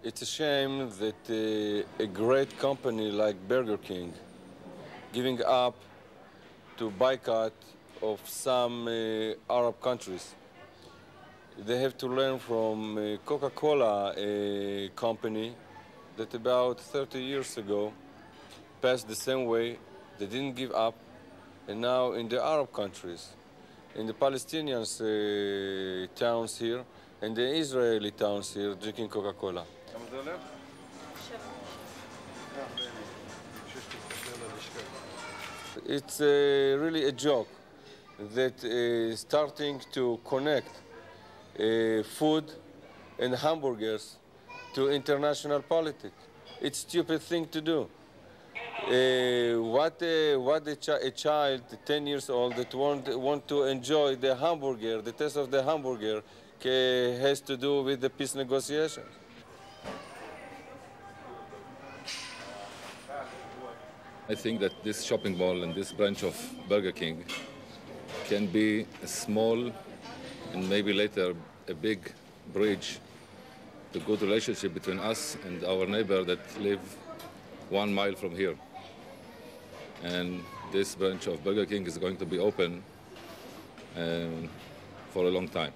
It's a shame that uh, a great company like Burger King giving up to boycott of some uh, Arab countries. They have to learn from uh, Coca-Cola a company that about 30 years ago passed the same way. They didn't give up. And now in the Arab countries, in the Palestinians uh, towns here, and the Israeli towns here, drinking Coca-Cola. It's uh, really a joke that uh, starting to connect uh, food and hamburgers to international politics. It's stupid thing to do. Uh, what uh, what a, chi- a child, 10 years old, that want, want to enjoy the hamburger, the taste of the hamburger, ca- has to do with the peace negotiations. I think that this shopping mall and this branch of Burger King can be a small and maybe later a big bridge to good relationship between us and our neighbor that live one mile from here. And this branch of Burger King is going to be open um, for a long time.